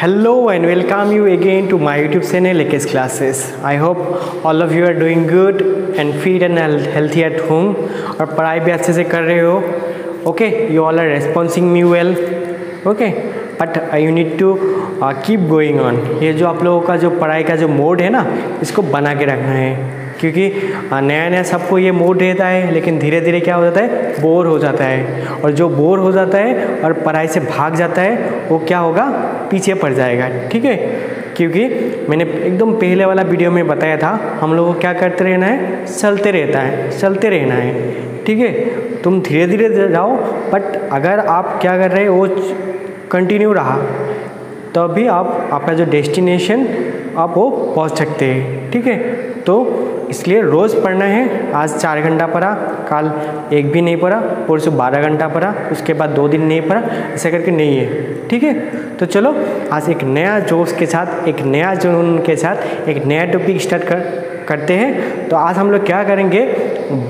Hello and welcome you again to my YouTube channel लेकेज classes I hope all of you are doing good and fit and healthy at home और पढ़ाई भी अच्छे से कर रहे हो। Okay you all are responsing me well okay but I you need to keep going on ये जो आप लोगों का जो पढ़ाई का जो मोड है ना, इसको बना के रखना है। क्योंकि नया नया सबको ये मूड रहता है, लेकिन धीरे धीरे क्या हो जाता है? बोर हो जाता है। और जो बोर हो जाता है और पढ़ाई से भाग जाता है, वो क्या होगा? पीछे पड़ जाएगा, ठीक है? क्योंकि मैंने एकदम पहले वाला वीडियो में बताया था, हम लोगों को क्या करते रहना है? चलते रहता है, चलते रहना है, ठीक है? तुम धीरे धीरे जाओ बट अगर आप क्या कर रहे हो, वो कंटिन्यू रहा, तभी तो आप, आपका जो डेस्टिनेशन आप वो पहुँच सकते हैं, ठीक है? तो इसलिए रोज़ पढ़ना है। आज चार घंटा पढ़ा, कल एक भी नहीं पढ़ा, परसों बारह घंटा पढ़ा, उसके बाद दो दिन नहीं पढ़ा, ऐसा करके नहीं है। ठीक है? तो चलो, आज एक नया जोश के साथ, एक नया जुनून के साथ, एक नया टॉपिक स्टार्ट कर, करते हैं। तो आज हम लोग क्या करेंगे?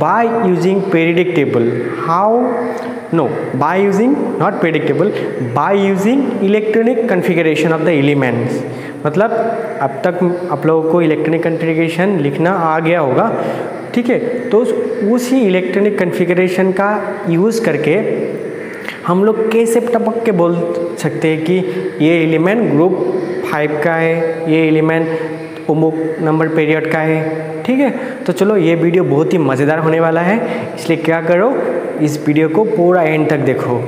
By using periodic table how no by using not predictable by using electronic configuration of the elements मतलब अब तक आप लोगों को इलेक्ट्रॉनिक कन्फिगरेशन लिखना आ गया होगा, ठीक है? तो उस, उसी इलेक्ट्रॉनिक कन्फिगरेशन का यूज़ करके हम लोग कैसे टपक के बोल सकते हैं कि ये एलिमेंट ग्रुप फाइव का है, ये एलिमेंट उमुक नंबर पीरियड का है, ठीक है? तो चलो, ये वीडियो बहुत ही मज़ेदार होने वाला है। इसलिए क्या करो, इस वीडियो को पूरा एंड तक देखो।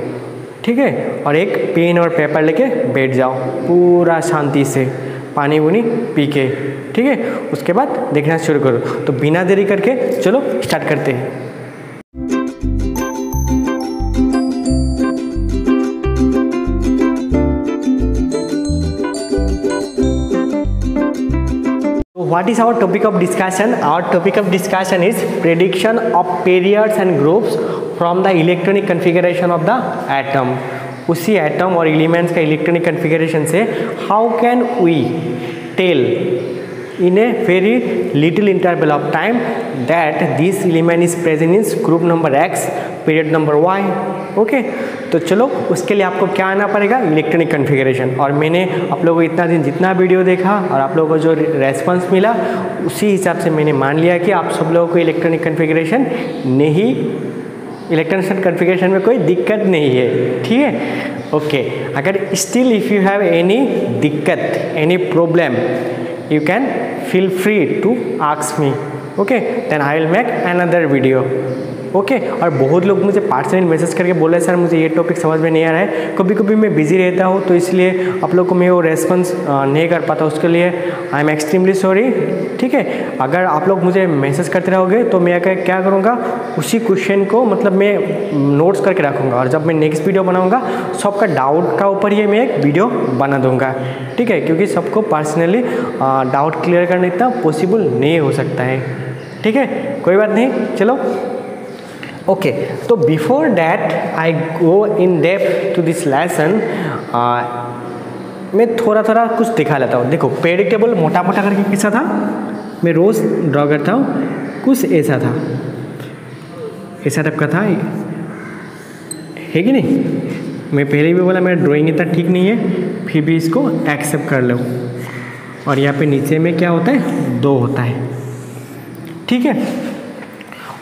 ठीक है और एक पेन और पेपर लेके बैठ जाओ पूरा शांति से पानी बुनी पी के ठीक है उसके बाद देखना शुरू करो तो बिना देरी करके चलो स्टार्ट करते हैं what is our topic of discussion our topic of discussion is prediction of periods and groups from the electronic configuration of the atom उसी एटम और एलिमेंट्स का इलेक्ट्रॉनिक कन्फिगरेशन से how can we tell in a very little interval of time that this element is present in group number x, period number y okay? तो चलो, उसके लिए आपको क्या आना पड़ेगा? इलेक्ट्रॉनिक कन्फिगरेशन और मैंने आप लोगों को इतना दिन जितना वीडियो देखा और आप लोगों को जो रेस्पॉन्स मिला, उसी हिसाब से मैंने मान लिया कि आप सब लोगों को इलेक्ट्रॉनिक कन्फिगरेशन नहीं इलेक्ट्रॉनिक कॉन्फ़िगरेशन में कोई दिक्कत नहीं है, ठीक है? ओके अगर still if you have any दिक्कत any problem you can feel free to ask me okay then I will make another video. Okay और बहुत लोग मुझे पर्सनली मैसेज करके बोले सर, मुझे ये टॉपिक समझ में नहीं आ रहा है। कभी कभी मैं बिज़ी रहता हूँ तो इसलिए आप लोग को मैं वो रेस्पॉन्स नहीं कर पाता उसके लिए। आई एम एक्सट्रीमली सॉरी ठीक है? अगर आप लोग मुझे मैसेज करते रहोगे तो मैं क्या करूँगा? उसी क्वेश्चन को मतलब मैं नोट्स करके रखूँगा, और जब मैं नेक्स्ट वीडियो बनाऊँगा, सबका डाउट का ऊपर ही मैं एक वीडियो बना दूँगा, ठीक है? क्योंकि सबको पर्सनली डाउट क्लियर करना इतना पॉसिबल नहीं हो सकता है, ठीक है? कोई बात नहीं, चलो। ओके तो before that I go in depth to this lesson मैं थोड़ा थोड़ा कुछ दिखा लेता हूँ। देखो पेड़ पेडिक्टेबल मोटा मोटा करके कैसा था? मैं रोज़ ड्रॉ करता हूँ। कुछ ऐसा था। ऐसा टाइप का था। है कि नहीं? मैं पहले भी बोला, मेरा ड्राइंग इतना ठीक नहीं है, फिर भी इसको एक्सेप्ट कर लो। और यहाँ पे नीचे में क्या होता है? दो होता है। ठीक है?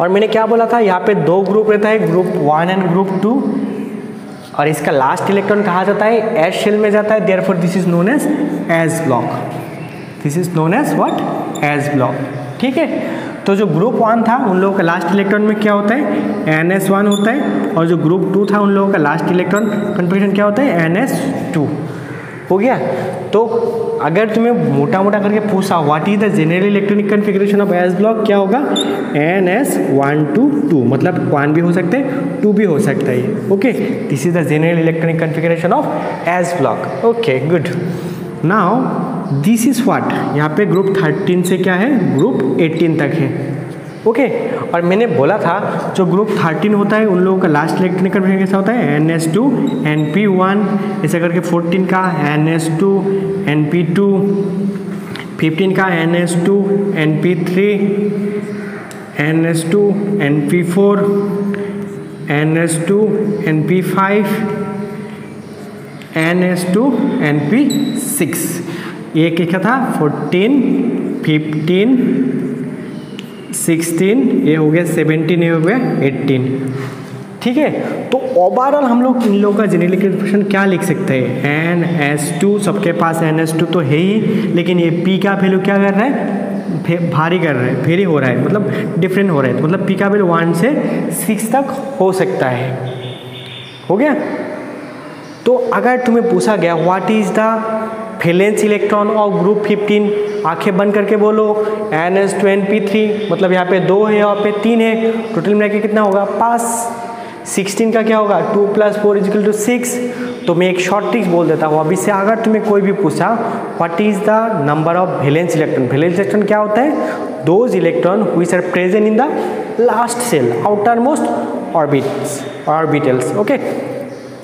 और मैंने क्या बोला था? यहाँ पे दो ग्रुप रहता है group one and group two और इसका लास्ट इलेक्ट्रॉन कहा जाता है? एस शेल में जाता है therefore this is known as S block this is known as what S block ठीक है? तो जो ग्रुप वन था, उन लोगों का लास्ट इलेक्ट्रॉन में क्या होता है? एन एस वन होता है. और जो ग्रुप टू था, उन लोगों का लास्ट इलेक्ट्रॉन कन्फिग्रेशन क्या होता है? एन एस टू हो गया। तो अगर तुम्हें मोटा मोटा करके पूछा what is the general electronic configuration of S block क्या होगा? N S one to two मतलब वन भी हो सकते हैं टू भी हो सकता है okay this is the general electronic configuration of S block okay good now this is what यहाँ पे ग्रुप थर्टीन से क्या है? ग्रुप एटीन तक है। Okay okay? और मैंने बोला था, जो ग्रुप थर्टीन होता है, उन लोगों का लास्ट इलेक्ट्रॉनिक कन्फिग्रेशन कैसा होता है N S two N P one ऐसे करके फोर्टीन का N S two N P two fifteen का N S two N P three N S two N P four N S two N P five N S two N P six ये क्या था fourteen fifteen sixteen, ये हो गया seventeen ये हो गया एट्टीन ठीक है? तो ओवरऑल हम लोग इन लोगों का जेनेरल इक्वेशन क्या लिख सकते हैं? एन एस टू सबके पास एन एस टू तो है ही, लेकिन ये पी का वैल्यू क्या कर रहा है? भारी कर रहा है फेरी हो रहा है मतलब डिफरेंट हो रहा है। तो मतलब पी का वैल्यू वन से सिक्स तक हो सकता है। हो गया? तो अगर तुम्हें पूछा गया what is the valence electron of group 15 आँखें बंद करके बोलो। N S two P three मतलब यहाँ पे दो है, यहाँ पे तीन है। टोटल मिला के कितना होगा? पास 16 का क्या होगा? Two plus four equal to six तो मैं एक शॉर्ट ट्रिक्स बोल देता हूँ। अभी से अगर तुम्हें कोई भी पूछा what is the number of valence electron valence electron क्या होता है? Those electron which are present in the last shell outermost orbits orbitals okay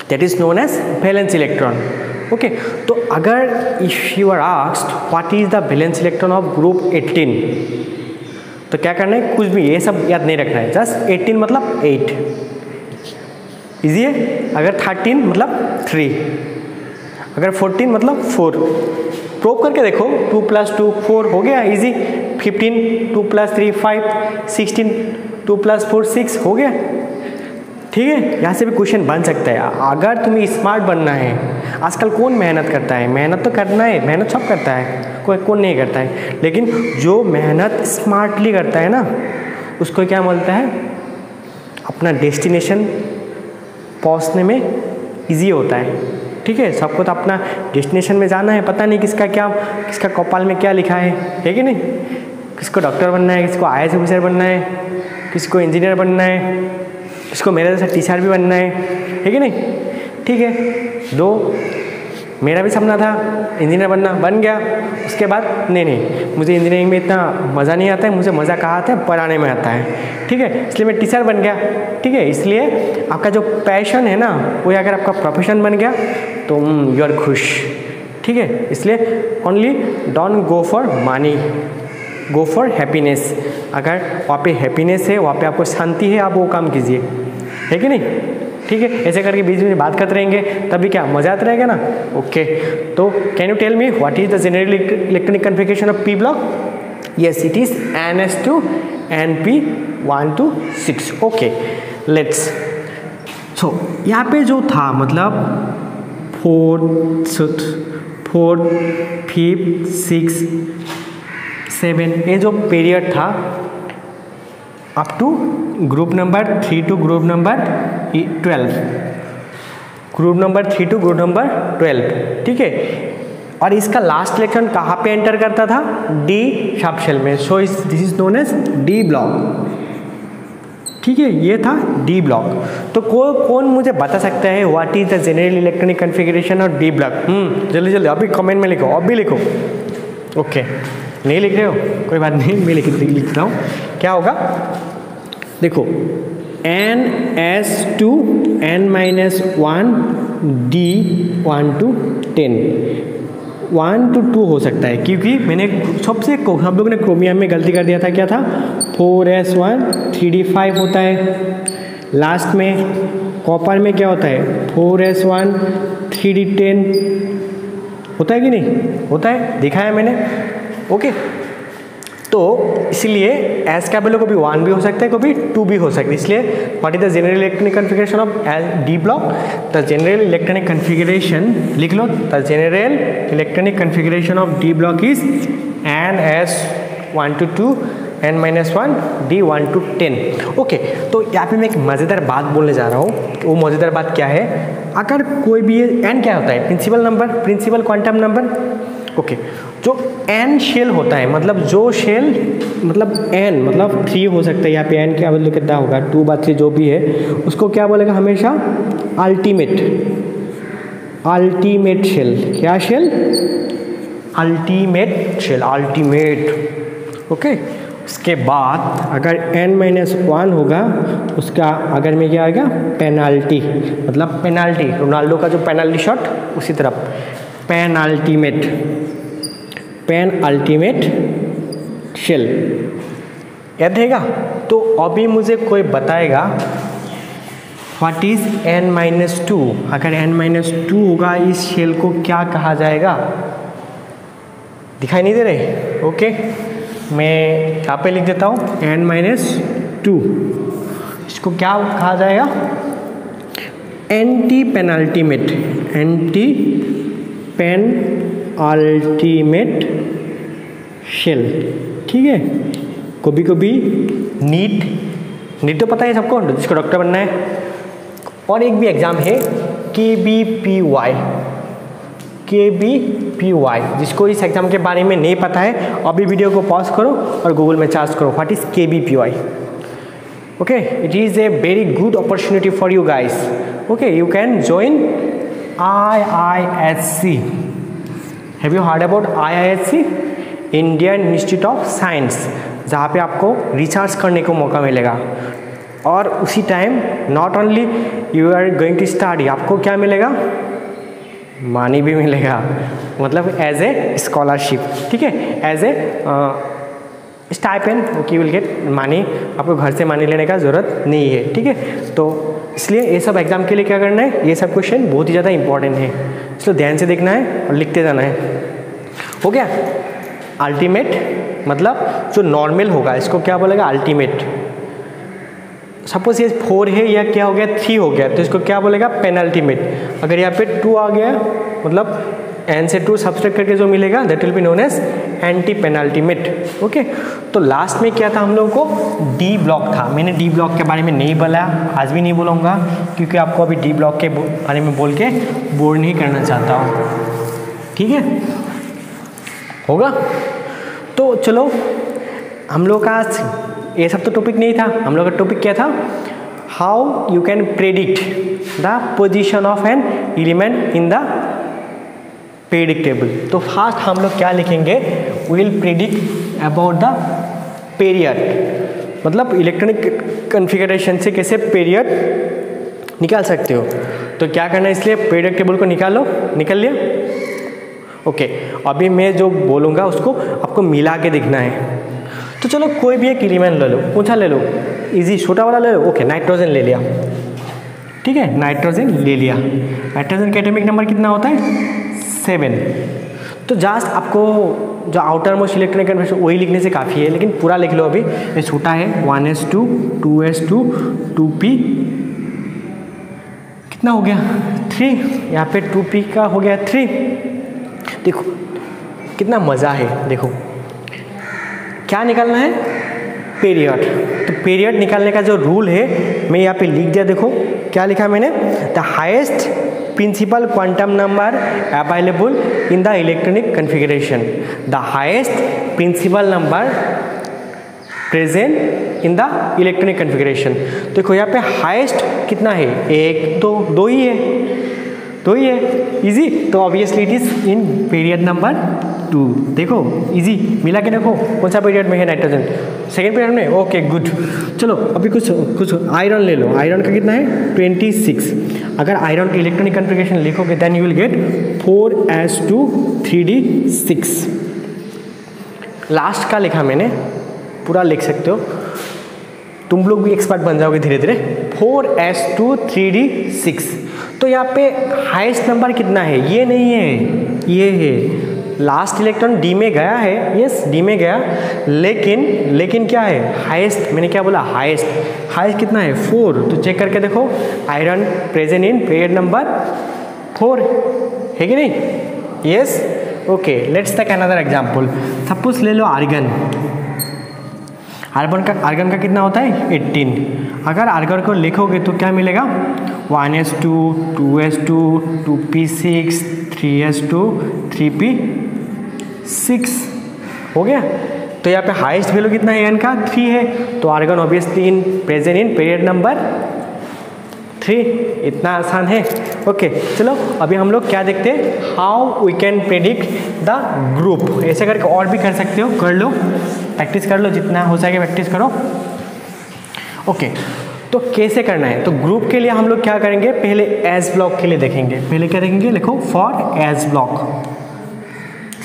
that is known as valence electron okay तो अगर if you are asked what is the balance electron of group 18 तो क्या करना है? कुछ भी, ये सब याद नहीं रखना है। जस्ट 18 मतलब 8 इजी है? अगर 13 मतलब 3 अगर 14 मतलब 4 प्रोव करके देखो 2 प्लस टू फोर हो गया easy 15 2 plus three five sixteen two plus four six हो गया। ठीक है? यहाँ से भी क्वेश्चन बन सकता है। अगर तुम्हें स्मार्ट बनना है, आजकल कौन मेहनत करता है? मेहनत तो करना है, मेहनत सब करता है। कोई, कौन नहीं करता है। लेकिन जो मेहनत स्मार्टली करता है ना, उसको क्या मिलता है? अपना डेस्टिनेशन पहुँचने में इजी होता है। ठीक है? सबको तो अपना डेस्टिनेशन में जाना है। पता नहीं किसका क्या, किसका कपाल में क्या लिखा है। है कि नहीं? किसको डॉक्टर बनना है, किसको आई ऑफिसर बनना है, किसको इंजीनियर बनना है। इसको मेरे जैसा टीचर भी बनना है। है कि नहीं? ठीक है। दो, मेरा भी सपना था, इंजीनियर बनना, बन गया। उसके बाद, नहीं नहीं, मुझे इंजीनियरिंग में इतना मज़ा नहीं आता है, मुझे मज़ा कहाँ आता है? पढ़ाने में आता है। ठीक है? इसलिए मैं टीचर बन गया। ठीक है? इसलिए आपका जो पैशन है ना, वो अगर आपका प्रोफेशन बन गया तो यू आर खुश। ठीक है? इसलिए only don't go for money go for happiness अगर वहाँ पे हैप्पीनेस है, वहाँ पे आपको शांति है, आप वो काम कीजिए। है कि नहीं? ठीक है? ऐसे करके बीच में बात करते रहेंगे, तभी क्या? मज़ा आता रहेगा ना? ओके तो can you tell me what is the general electronic configuration of P block yes it is N S two N P one to six okay let's so यहाँ पे जो था मतलब four four fifth six seven. ये जो period था up to group number three to group number twelve group number three to group number twelve ठीक है? और इसका लास्ट इलेक्ट्रॉन कहाँ पे एंटर करता था? डी सबशेल में। सो इस this is known as D block ठीक है? ये था डी ब्लॉक तो को, कौन मुझे बता सकता है what is the general electronic configuration और डी ब्लॉक जल्दी जल्दी, अभी कमेंट में लिखो, अभी लिखो। ओके नहीं लिख रहे हो? कोई बात नहीं, मैं लिख लिख रहा हूँ। क्या होगा? देखो N S two N minus one D one to ten one to two हो सकता है, क्योंकि मैंने सबसे हम लोगों ने क्रोमियम में गलती कर दिया था, क्या था? Four S one three D five होता है। लास्ट में कॉपर में क्या होता है? Four S one three D ten होता है कि नहीं? होता है दिखाया मैंने। ओके? तो इसलिए एस का वैल्यू कभी वन भी हो सकता है, कभी टू भी हो सकता है। इसलिए what is the general electronic configuration of D block the general electronic configuration लिख लो the general electronic configuration of D block is N S one to two N minus one D one to ten okay तो यहाँ पे मैं एक मज़ेदार बात बोलने जा रहा हूँ। वो मज़ेदार बात क्या है? अगर कोई भी एन क्या होता है? Principal number principal quantum number okay जो एन शेल होता है मतलब जो शेल मतलब एन मतलब थ्री हो सकता है यहाँ पे एन क्या मतलब कितना होगा टू बात थ्री जो भी है, उसको क्या बोलेगा हमेशा? अल्टीमेट अल्टीमेट शेल क्या shell ultimate shell ultimate okay उसके बाद अगर एन माइनस वन होगा, उसका अगर में क्या आएगा? पेनाल्टी मतलब पेनाल्टी रोनाल्डो का जो पेनाल्टी शॉट उसी तरफ़. Pen ultimate pen ultimate shell याद रहेगा? तो अभी मुझे कोई बताएगा what is N minus two अगर एन माइनस टू होगा, इस शेल को क्या कहा जाएगा? दिखाई नहीं दे रहे? ओके मैं यहाँ पे लिख देता हूँ एन माइनस टू इसको क्या कहा जाएगा? Anti penultimate anti pen ultimate shell ठीक है? कभी कभी नीट नीट तो पता है सबको, जिसको डॉक्टर बनना है। और एक भी एग्ज़ाम है K B P Y K B P Y जिसको इस एग्ज़ाम के बारे में नहीं पता है, अभी वीडियो को पॉज करो और गूगल में चार्ज करो what is K B P Y okay, it is a very good opportunity for you guys. Okay, you can join IISC have you heard about IISC Indian Institute of Science जहाँ पे आपको recharge करने को मौका मिलेगा। और उसी time not only you are going to study आपको क्या मिलेगा? मानी भी मिलेगा। मतलब एज ए स्कॉलरशिप ठीक है? एज ए स्टाइपेन की विल गेट मानी आपको घर से मानी लेने का ज़रूरत नहीं है, ठीक है? तो इसलिए ये सब एग्ज़ाम के लिए क्या करना है? ये सब क्वेश्चन बहुत ही ज़्यादा इंपॉर्टेंट है। इसलिए ध्यान से देखना है और लिखते जाना है। हो गया? अल्टीमेट मतलब जो नॉर्मल होगा, इसको क्या बोलेगा? अल्टीमेट सपोज़ ये फोर है या क्या हो गया? थ्री हो गया तो इसको क्या बोलेगा? पेनल्टीमेट अगर यहाँ पे टू आ गया मतलब एन से टू सब्सट्रैक्ट करके जो मिलेगा that will be known as anti penultimate okay तो लास्ट में क्या था हम लोगों को? डी ब्लॉक था। मैंने डी ब्लॉक के बारे में नहीं बोला, आज भी नहीं बोलूँगा, क्योंकि आपको अभी डी ब्लॉक के बारे में बोल के बोर नहीं करना चाहता हूँ। ठीक है? होगा? तो चलो, हम लोग का आज ये सब तो टॉपिक नहीं था। हम लोग का टॉपिक क्या था? How you can predict the position of an element in the predictable तो फास्ट हम लोग क्या लिखेंगे? Will predict about the period मतलब इलेक्ट्रॉनिक कन्फिगरेशन से कैसे पीरियड निकाल सकते हो? तो क्या करना है इसलिए पीरियड टेबल को निकालो। निकल लिया? ओके अभी मैं जो बोलूँगा उसको आपको मिला के देखना है। तो चलो कोई भी एक एलिमेंट ले लो। पूछा ले लो? इजी छोटा वाला ले लो। ओके नाइट्रोजन ले लिया। ठीक है? नाइट्रोजन ले लिया। नाइट्रोजन का एटॉमिक नंबर कितना होता है? सेवन। तो जस्ट आपको जो आउटर मोस्ट इलेक्ट्रॉनिक कन्फर्मेशन वही लिखने से काफ़ी है, लेकिन पूरा लिख लो अभी। ये छोटा है one s two two s two two p कितना हो गया? थ्री यहाँ पे टू पी का हो गया थ्री देखो, कितना मज़ा है, देखो। क्या निकालना है? पीरियड तो पीरियड निकालने का जो रूल है, मैं यहाँ पे लिख दिया, देखो। क्या लिखा मैंने? The highest principal quantum number available in the electronic configuration. The highest principal number present in the electronic configuration देखो, यहाँ पे हाईएस्ट कितना है? एक तो दो ही है। दो ही है। इजी तो obviously it is in period number two देखो इजी मिला के देखो, कौन सा पीरियड में है नाइट्रोजन सेकेंड पीरियड में? ओके गुड चलो, अभी कुछ कुछ आयरन ले लो। आयरन का कितना है? ट्वेंटी सिक्स अगर आयरन के इलेक्ट्रॉनिक कॉन्फ़िगरेशन लिखोगे then you will get four s two three d six last का लिखा मैंने, पूरा लिख सकते हो। तुम लोग भी एक्सपर्ट बन जाओगे धीरे धीरे। Four s two three d six तो यहाँ पे हाइस्ट नंबर कितना है? ये नहीं है, ये है। लास्ट इलेक्ट्रॉन डी में गया है यस डी में गया, लेकिन लेकिन क्या है? हाईएस्ट मैंने क्या बोला? हाईएस्ट हाईएस्ट कितना है? फोर तो चेक करके देखो. Iron present in period number four है कि नहीं? Yes okay let's take another example suppose ले लो आर्गन आर्गन का आर्गन का कितना होता है? 18 अगर आर्गन को लिखोगे तो क्या मिलेगा? One s two two s two two p six. हो गया? तो यहाँ पे हाईएस्ट वैल्यू कितना है? एन का थ्री है। तो argon obviously in present in period number three इतना आसान है? ओके चलो, अभी हम लोग क्या देखते हैं? How we can predict the group ऐसे करके और भी कर सकते हो, कर लो। प्रैक्टिस कर लो, जितना हो सके प्रैक्टिस करो। ओके तो कैसे करना है? तो ग्रुप के लिए हम लोग क्या करेंगे? पहले एज ब्लॉक के लिए देखेंगे। पहले क्या देखेंगे? लिखो फॉर एज ब्लॉक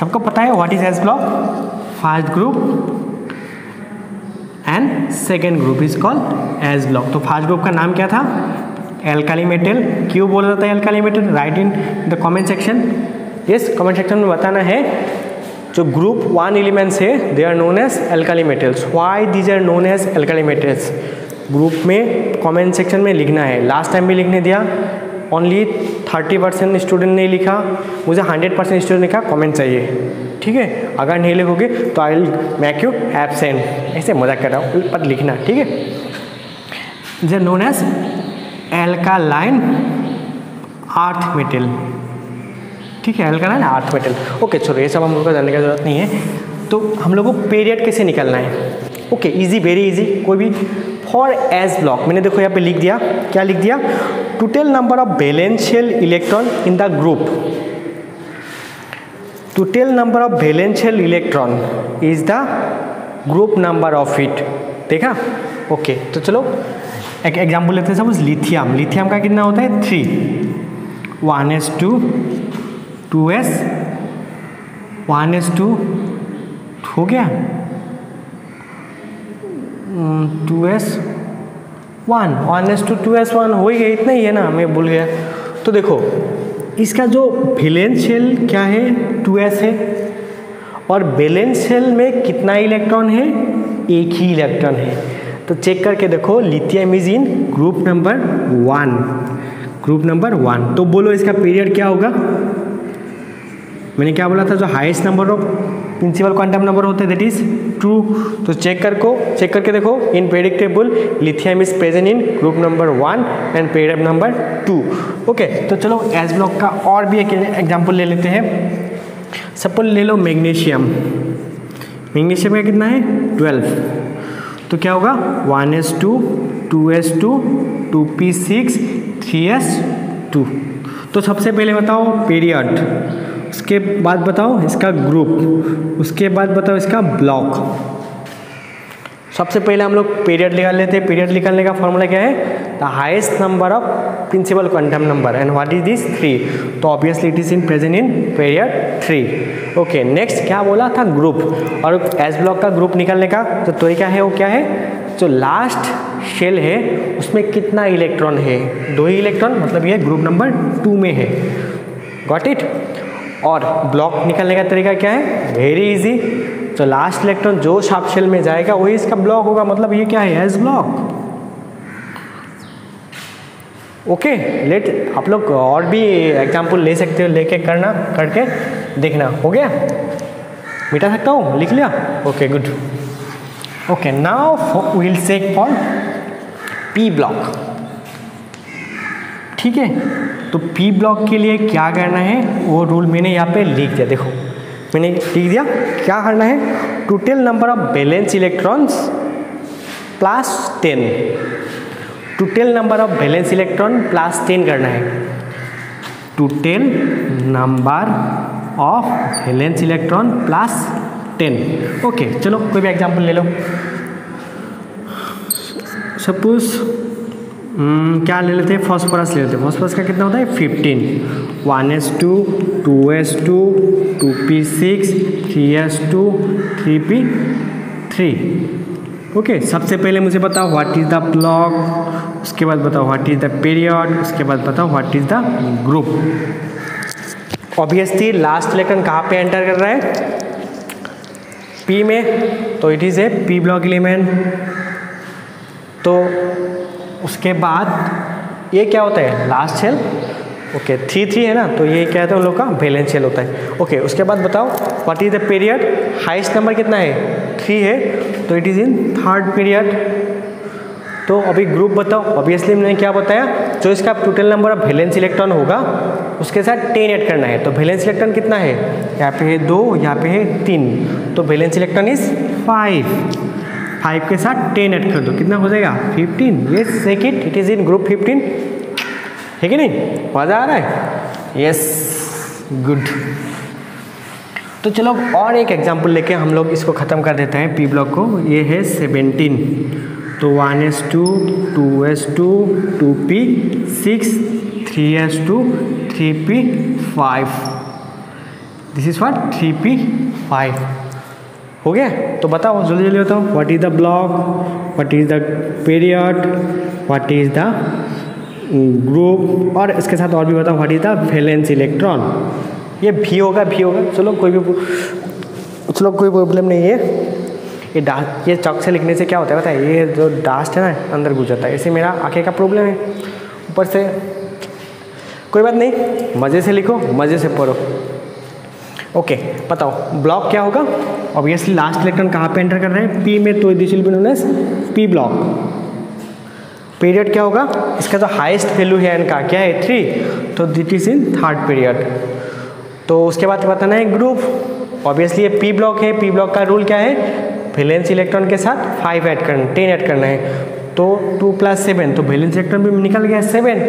सबको पता है what is s block first group and second group is called s block तो फ़र्स्ट ग्रुप का नाम क्या था? एल्काली मेटल क्यों बोला जाता है alkali metal write in the comment section yes comment section में बताना है, जो ग्रुप वन एलिमेंट्स है they are known as alkali metals why these are known as alkali metals group में कमेंट सेक्शन में लिखना है. लास्ट टाइम भी लिखने दिया. ओनली थर्टी परसेंट स्टूडेंट ने लिखा, मुझे हंड्रेड परसेंट स्टूडेंट लिखा कमेंट चाहिए। ठीक है? अगर नहीं लिखोगे तो I will make you absent ऐसे मज़ाक कर रहा हूँ पर लिखना, ठीक है? जे known as alkaline earth metal ठीक है? एल्कालाइन आर्थ मेटल ओके चलो, ये सब हम लोग को जानने की ज़रूरत नहीं है। तो हम लोग को पीरियड कैसे निकलना है? ओके इजी वेरी इजी कोई भी फॉर एस ब्लॉक मैंने देखो यहाँ पे लिख दिया। क्या लिख दिया? Total number of valence electron in the group total number of valence electron is the group number of it देखा? ओके तो चलो, एक एग्ज़ाम्पल लेते हैं। सपोज़ लिथियम लिथियम का कितना होता है? Three one s two two s one s two हो गया? Two s one. One s two two s one हो ही गया इतना ही है ना, मैं भूल गया। तो देखो, इसका जो वैलेंस शेल क्या है? टू एस है। और बैलेंस शेल में कितना इलेक्ट्रॉन है? एक ही इलेक्ट्रॉन है। तो चेक करके देखो lithium is in group number one group number one तो बोलो, इसका पीरियड क्या होगा? मैंने क्या बोला था? जो highest number of principal quantum number होते हैं दैट इज़ ट्रू तो चेक कर को चेक करके देखो in predictable lithium is present in group number one and period number two okay तो चलो एस ब्लॉक का और भी एक एग्ज़ाम्पल ले लेते हैं. सपोज़ ले लो मैग्नीशियम मैग्नीशियम का कितना है? ट्वेल्व तो क्या होगा? One s two two s two two p six three s two तो सबसे पहले बताओ पीरियड उसके बाद बताओ, इसका ग्रुप उसके बाद बताओ इसका ब्लॉक सबसे पहले हम लोग पीरियड निकाल लेते हैं। पीरियड निकालने का फॉर्मूला क्या है? The highest number of principal quantum number and what is this three तो obviously it is in present in period three okay next क्या बोला था? ग्रुप और एस ब्लॉक का ग्रुप निकालने का जो तरीका है? वो क्या है? जो लास्ट शेल है, उसमें कितना इलेक्ट्रॉन है? दो ही इलेक्ट्रॉन मतलब ये ग्रुप नंबर टू में है। गॉट इट और ब्लॉक निकलने का तरीका क्या है? वेरी इजी तो लास्ट इलेक्ट्रॉन जो शार्प शेल में जाएगा, वही इसका ब्लॉक होगा। मतलब ये क्या है? एस ब्लॉक ओके लेट आप लोग और भी एग्ज़ाम्पल ले सकते हो, लेके करना, करके देखना। हो गया? मिटा सकता हूँ? लिख लिया? Okay good okay now will see for p block ठीक है? तो पी ब्लॉक के लिए क्या करना है? वो रूल मैंने यहाँ पे लिख दिया। देखो, मैंने लिख दिया, क्या करना है? Total number of balance electrons plus ten total number of balance electron plus ten करना है। Total number of balance electron plus ten okay चलो, कोई भी एग्जांपल ले लो। सपोज़ क्या ले लेते हैं? फॉस्फोरस ले लेते हैं। फॉस्फोरस का कितना होता है? Fifteen one s two two s two two p six three s two three p three okay सबसे पहले मुझे बताओ व्हाट इज़ द ब्लॉक उसके बाद बताओ व्हाट इज़ द पीरियड उसके बाद बताओ what is the group obviously last electron कहाँ पे एंटर कर रहा है? पी में तो it is a p block element तो उसके बाद ये क्या होता है? Last shell okay three three है ना? तो ये क्या होता है उन लोग का? बैलेंस सेल होता है। ओके okay, उसके बाद बताओ what is the period highest number कितना है? थ्री है। तो it is in third period तो अभी ग्रुप बताओ। ऑब्वियसली मैंने क्या बताया? जो इसका total number of valence electron होगा उसके साथ टेन ऐड करना है। तो वैलेंस इलेक्ट्रॉन कितना है? यहाँ पे है दो यहाँ पे है तीन। तो valence electron is five five के साथ टेन ऐड कर दो। कितना हो जाएगा? फिफ्टीन ये second it is in group fifteen ठीक है नहीं? मज़ा आ रहा है? यस गुड तो चलो, और एक एग्जांपल लेके हम लोग इसको ख़त्म कर देते हैं पी ब्लॉक को। ये है सेवेंटीन तो one s two two s two two p six three s two three p five this is what three p five हो गया? तो बताओ, जल्दी जल्दी बताओ। What is the block what is the period what is the group और इसके साथ और भी बताऊँ what is the valence electron ये भी होगा भी होगा। चलो, कोई भी चलो, कोई प्रॉब्लम नहीं है। ये डास्ट ये चौक से लिखने से क्या होता है पता है? ये जो डास्ट है ना, अंदर गुजरता है। इसे मेरा आँखें का प्रॉब्लम है। ऊपर से कोई बात नहीं। मज़े से लिखो, मज़े से पढ़ो। ओके बताओ ब्लॉक क्या होगा? ऑब्वियसली लास्ट इलेक्ट्रॉन कहाँ पे एंटर कर रहे हैं? पी में तो this will be known as p block period क्या होगा? इसका जो हाईएस्ट वैल्यू है इनका, क्या है? थ्री तो that is in third period तो उसके बाद बताना है ग्रुप ऑब्वियसली ये पी ब्लॉक है। पी ब्लॉक का रूल क्या है? वैलेंस इलेक्ट्रॉन के साथ फाइव ऐड करना टेन ऐड करना है। तो टू प्लस सेवन तो वैलेंस इलेक्ट्रॉन भी निकल गया सेवन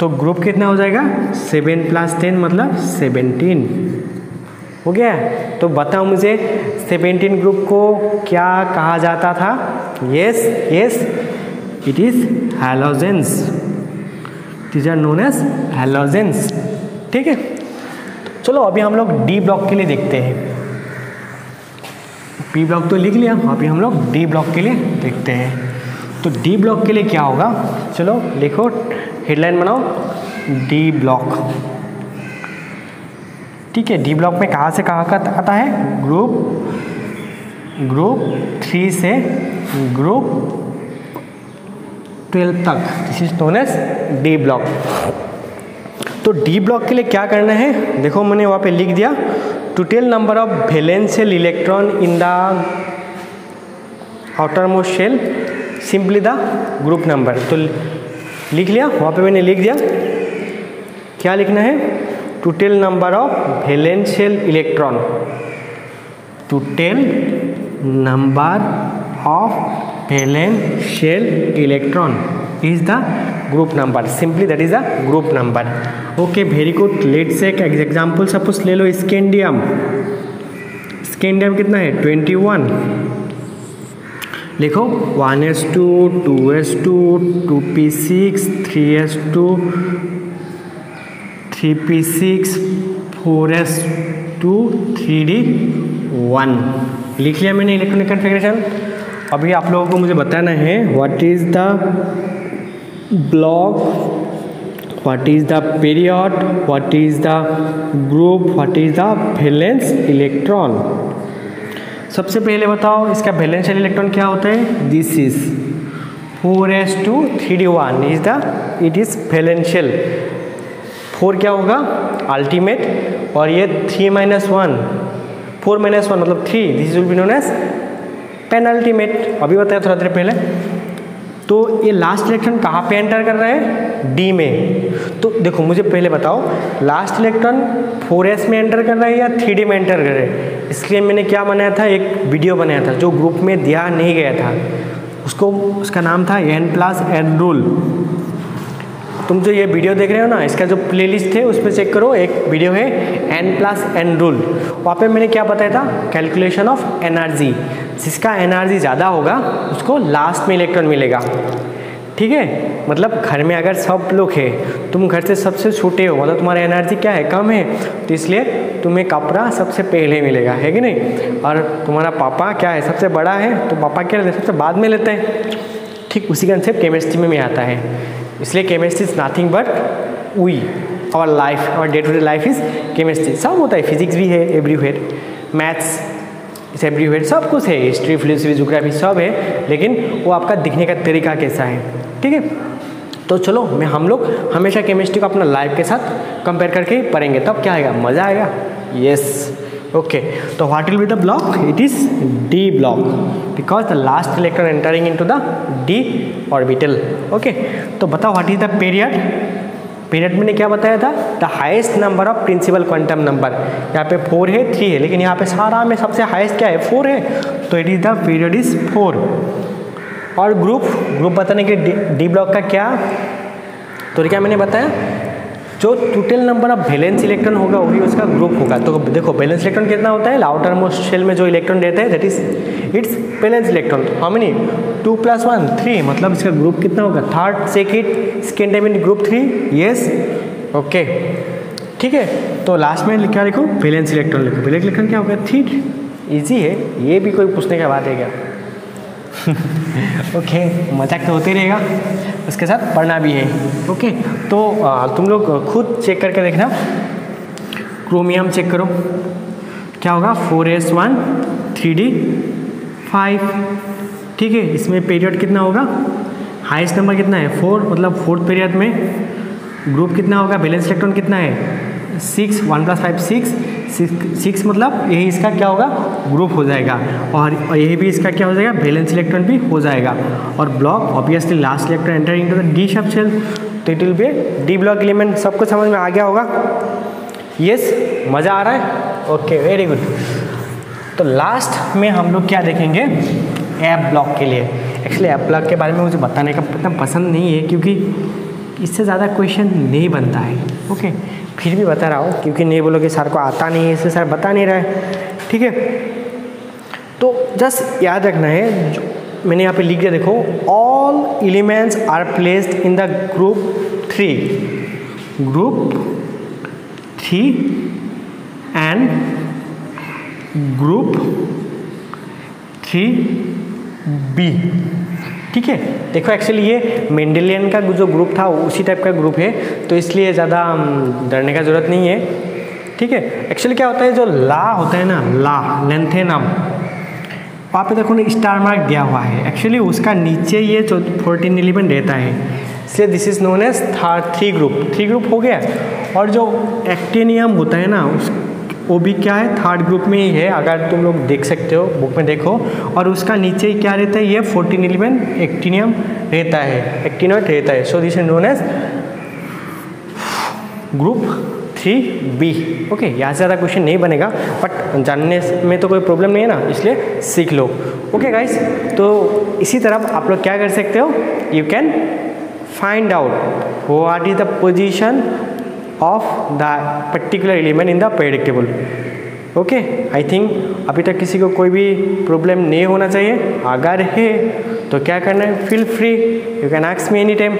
तो ग्रुप कितना हो जाएगा? सेवन प्लस टेन मतलब सेवेंटीन हो गया? तो बताओ मुझे, सेवेंटीन ग्रुप को क्या कहा जाता था? Yes yes it is halogens these are known as halogens ठीक है? चलो, अभी हम लोग डी ब्लॉक के लिए देखते हैं। पी ब्लॉक तो लिख लिया, अभी हम लोग डी ब्लॉक के लिए देखते हैं। तो डी ब्लॉक के लिए क्या होगा? चलो, लिखो हेडलाइन बनाओ। डी ब्लॉक ठीक है डी ब्लॉक में कहाँ से कहाँ का आता है? ग्रुप ग्रुप थ्री से ग्रुप ट्वेल्व तक। This is known as d block तो डी ब्लॉक के लिए क्या करना है? देखो, मैंने वहाँ पे लिख दिया। Total number of valence electron in the outermost shell simply the group number तो लिख लिया, वहाँ पे मैंने लिख दिया। क्या लिखना है? Total number of valence electron total number of valence electron is the group number simply that is the group number okay very good let say एक एग्ज़ाम्पल सपोज़ ले लो स्केंडियम स्केंडियम कितना है? ट्वेंटी वन लिखो one s two two s two two p six three p six four s two three d one लिख लिया मैंने electronic configuration अभी आप लोगों को मुझे बताना है what is the block what is the period what is the group what is the valence electron सबसे पहले बताओ, इसका वैलेंशियल इलेक्ट्रॉन क्या होता है? This is four s two three d one is the it is valence four क्या होगा? Ultimate और ये three minus one four minus one मतलब three this will be known as penultimate अभी बताया थोड़ा देर पहले। तो ये लास्ट इलेक्ट्रॉन कहाँ पे एंटर कर रहा है? डी में। तो देखो, मुझे पहले बताओ लास्ट इलेक्ट्रॉन फोर एस में एंटर कर रहा है या थ्री डी में एंटर कर रहा है? इसलिए मैंने क्या बनाया था? एक वीडियो बनाया था, जो ग्रुप में दिया नहीं गया था। उसको, उसका नाम था एन प्लस एन रूल तुम जो ये वीडियो देख रहे हो ना, इसका जो प्लेलिस्ट है उसमें चेक करो, एक वीडियो है एन प्लस एन रूल वहाँ पे मैंने क्या बताया था? कैलकुलेशन ऑफ़ एनर्जी जिसका एनर्जी ज़्यादा होगा, उसको लास्ट में इलेक्ट्रॉन मिलेगा। ठीक है? मतलब घर में अगर सब लोग है, तुम घर से सबसे छोटे हो मतलब तुम्हारा एनर्जी क्या है? कम है। तो इसलिए तुम्हें कपड़ा सबसे पहले मिलेगा, है कि नहीं? और तुम्हारा पापा क्या है? सबसे बड़ा है तो पापा क्या लेते हैं? सबसे बाद में लेते हैं। ठीक उसी कंसेप्ट केमिस्ट्री में भी आता है। इसलिए chemistry is nothing but we our life our day to day life is chemistry सब होता है फिजिक्स भी है एवरीवेयर मैथ्स इस एवरीवेयर सब कुछ है हिस्ट्री फिलोसफी जोग्राफी सब है, लेकिन वो आपका दिखने का तरीका कैसा है? ठीक है? तो चलो, मैं हम लोग हमेशा केमिस्ट्री को अपना लाइफ के साथ कंपेयर करके पढ़ेंगे। तब क्या आएगा? मज़ा आएगा? यस ओके तो what will be the block it is d block because the last electron entering into the d orbital okay तो बताओ what is the period period मैंने क्या बताया था? The highest number of principal quantum number यहाँ पे four है three है, लेकिन यहाँ पे सारा में सबसे हाईएस्ट क्या है? फोर है. तो it is the period is four और ग्रुप ग्रुप बताने के डी ब्लॉक का क्या? तो क्या मैंने बताया? जो total number of balance electron होगा वही उसका ग्रुप होगा। तो देखो बैलेंस इलेक्ट्रॉन कितना होता है? लाउटर मोस्ट शेल में जो इलेक्ट्रॉन देते हैं that is its valence electron how many two plus one three मतलब इसका ग्रुप कितना होगा? Third second second in group three yes okay ठीक है? तो लास्ट में क्या लिखो? वैलेंस इलेक्ट्रॉन लिखो। वैलेंस इलेक्ट्रॉन क्या होगा थ्री ईजी है। ये भी कोई पूछने का बात है क्या? ओके मज़ाक तो होते रहेगा। उसके साथ पढ़ना भी है। ओके तो आ, तुम लोग खुद चेक करके देखना। क्रोमियम चेक करो। क्या होगा? Four s one three d five ठीक है इसमें पीरियड कितना होगा? हाईएस्ट नंबर कितना है? फोर मतलब फोर्थ पीरियड में ग्रुप कितना होगा? बैलेंस इलेक्ट्रॉन कितना है? Six one plus five six six मतलब यही इसका क्या होगा? ग्रुप हो जाएगा। और यही भी इसका क्या हो जाएगा? बैलेंस इलेक्ट्रॉन भी हो जाएगा। और block obviously last electron enter into the d sub shell तो it will be d block element सबको समझ में आ गया होगा? यस मज़ा आ रहा है? ओके वेरी गुड तो लास्ट में हम लोग क्या देखेंगे? ऐप ब्लॉक के लिए। एक्चुअली ऐप ब्लॉक के बारे में मुझे बताने का इतना पसंद नहीं है, क्योंकि इससे ज़्यादा क्वेश्चन नहीं बनता है। ओके फिर भी बता रहा हूँ, क्योंकि नहीं बोलोगे सर को आता नहीं है, इससे सर बता नहीं रहा है। ठीक है? तो जस्ट याद रखना है, जो मैंने यहाँ पे लिख दिया, देखो all elements are placed in the group three group three and group three b ठीक है? देखो एक्चुअली ये मेंडेलियन का जो ग्रुप था उसी टाइप का ग्रुप है तो इसलिए ज़्यादा डरने का ज़रूरत नहीं है। ठीक है? एक्चुअली क्या होता है, जो ला होता है ना, ला लेंथेनम वहाँ पे देखो ना स्टार मार्क दिया हुआ है। एक्चुअली उसका नीचे ये फोर्टीन एलिमेंट रहता है इसलिए this is known as third three group three group हो गया। और जो एक्टेनियम होता है ना, उस, वो भी क्या है? थर्ड ग्रुप में ही है, अगर तुम लोग देख सकते हो बुक में देखो। और उसका नीचे क्या रहता है? ये फोर्टीन एलिमेंट एक्टिनियम रहता है। एक्टिनोट रहता है। So this is known as group three B. Okay यहाँ से ज़्यादा क्वेश्चन नहीं बनेगा बट जानने में तो कोई प्रॉब्लम नहीं है ना, इसलिए सीख लो। ओके गाइस तो इसी तरह आप लोग क्या कर सकते हो? You can find out what is the position of the particular element in the table okay I think अभी तक किसी को कोई भी प्रॉब्लम नहीं होना चाहिए। अगर है तो क्या करना है? Feel free you can ask me any time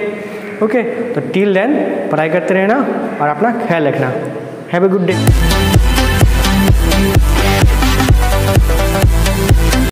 okay तो टिल देन पढ़ाई करते रहना और अपना ख्याल रखना। Have a good day